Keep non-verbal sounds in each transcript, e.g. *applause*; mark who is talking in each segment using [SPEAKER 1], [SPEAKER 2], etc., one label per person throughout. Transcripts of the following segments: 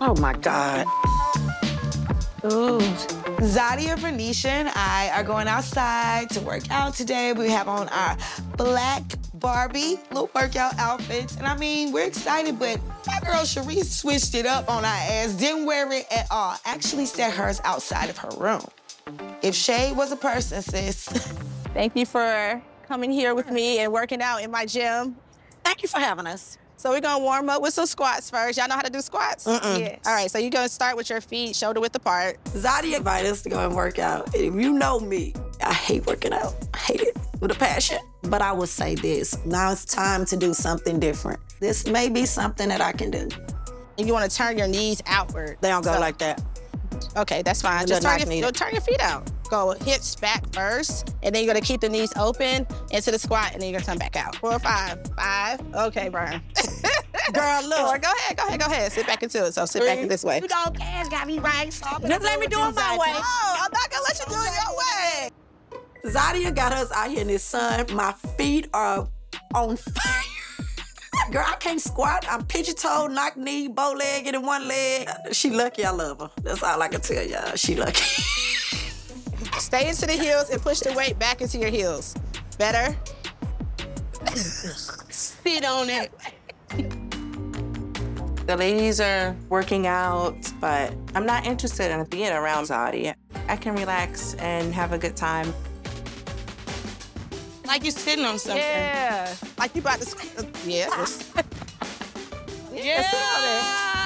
[SPEAKER 1] Oh my God.
[SPEAKER 2] Ooh. Zadia, Venetia, and I are going outside to work out today. We have on our black Barbie little workout outfits. And I mean, we're excited, but my girl Shareese switched it up on our ass, didn't wear it at all. Actually set hers outside of her room. If Shade was a person, sis.
[SPEAKER 3] Thank you for coming here with me and working out in my gym.
[SPEAKER 1] Thank you for having us.
[SPEAKER 3] So we're gonna warm up with some squats first. Y'all know how to do squats?
[SPEAKER 1] Mm-mm.
[SPEAKER 3] Yes. All right, so you're gonna start with your feet shoulder width apart.
[SPEAKER 1] Zadia invited us to go and work out. And if you know me, I hate working out. I hate it with a passion. But I would say this, now it's time to do something different. This may be something that I can do.
[SPEAKER 3] And you wanna turn your knees outward.
[SPEAKER 1] They don't go
[SPEAKER 3] So-
[SPEAKER 1] like that.
[SPEAKER 3] Okay, that's fine. Just turn your,
[SPEAKER 1] knock me
[SPEAKER 3] go
[SPEAKER 1] down.
[SPEAKER 3] turn your feet out. Go hips back first, and then you're gonna keep the knees open into the squat, and then you're gonna come back out. Four, five, five. Okay, Brian.
[SPEAKER 1] Girl,
[SPEAKER 3] Four, *laughs*
[SPEAKER 1] look.
[SPEAKER 3] go ahead, go ahead, go ahead. Sit back into it. So sit back
[SPEAKER 1] Three.
[SPEAKER 3] this way.
[SPEAKER 1] You know, cash got me right. So Just let me do it my way.
[SPEAKER 3] No, oh, I'm not gonna let you do it your way.
[SPEAKER 1] Zadia got us out here in the sun. My feet are on fire. *laughs* Girl, I can't squat. I'm pigeon toed, knock knee, bow legged in one leg. She lucky I love her. That's all I can tell y'all. She lucky. *laughs*
[SPEAKER 3] Stay into the heels and push the weight back into your heels. Better. *laughs*
[SPEAKER 1] Sit on it.
[SPEAKER 4] The ladies are working out, but I'm not interested in being around Zadi. I can relax and have a good time.
[SPEAKER 2] like you're sitting on something.
[SPEAKER 3] Yeah. Like you about to. squ- uh, Yeah. that's- *laughs*
[SPEAKER 2] Yeah.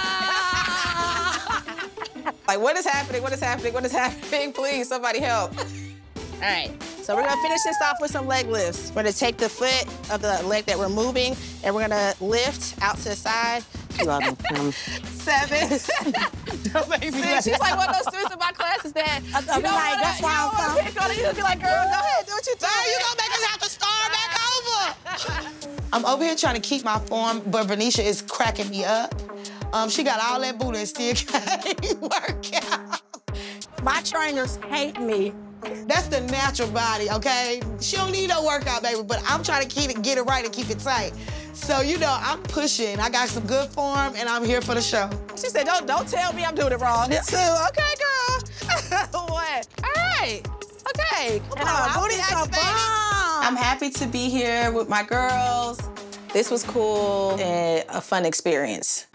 [SPEAKER 3] Like, what is happening? What is happening? What is *laughs* happening? Please, somebody help. *laughs* All right. So we're gonna finish this off with some leg lifts. We're gonna take the foot of the leg that we're moving, and we're gonna lift out to the side. *laughs* Um, Seven.
[SPEAKER 2] Don't make me
[SPEAKER 3] Six. She's like one of those students in my classes that you
[SPEAKER 1] I'll
[SPEAKER 3] don't
[SPEAKER 1] be like,
[SPEAKER 3] wanna,
[SPEAKER 1] that's why I'm
[SPEAKER 3] wanna pick on it. You'll be like, girl, go ahead, do what you do.
[SPEAKER 2] you gonna make us have to start back over. I'm over here trying to keep my form, but Venetia is cracking me up. Um, she got all that booty and still *laughs* can't work out.
[SPEAKER 1] My trainers hate me.
[SPEAKER 2] That's the natural body, okay? She don't need no workout, baby, but I'm trying to keep it, get it right and keep it tight. So, you know, I'm pushing. I got some good form, and I'm here for the show.
[SPEAKER 3] She said, don't, don't tell me I'm doing it wrong. *laughs* Two. Okay, girl. *laughs* One. All right. Okay. Come
[SPEAKER 1] And
[SPEAKER 3] on. Booty
[SPEAKER 1] booties are bomb.
[SPEAKER 4] I'm happy to be here with my girls.
[SPEAKER 3] This was cool and a fun experience.